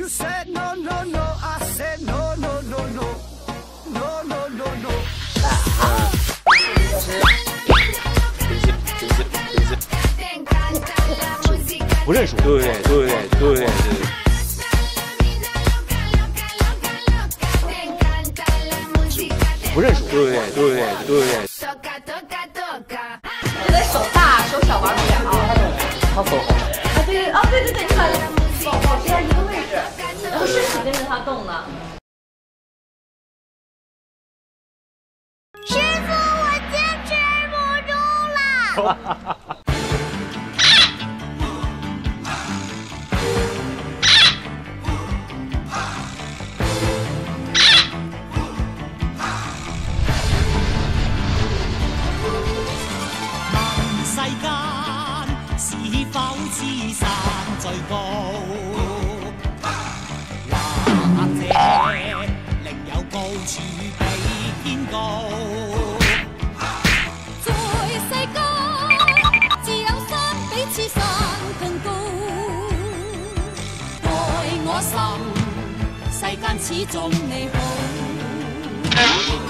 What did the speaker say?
You said no, no, no. I said no, no, no, no. No, no, no, no. 不认识我。对对对对。不认识我。对对对。这得手大，手小玩不了。他走好。啊对啊对对对，你把 他动了，师傅，我坚持不住了。处比天高，在世间自有山比此山更高。在我心，世间始终你好。